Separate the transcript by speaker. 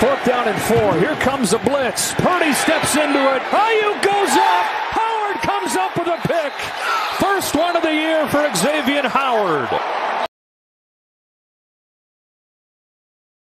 Speaker 1: Fourth down and four. Here comes a blitz. Purdy steps into it. Aiyuk goes up. Howard comes up with a pick. First one of the year for Xavien Howard.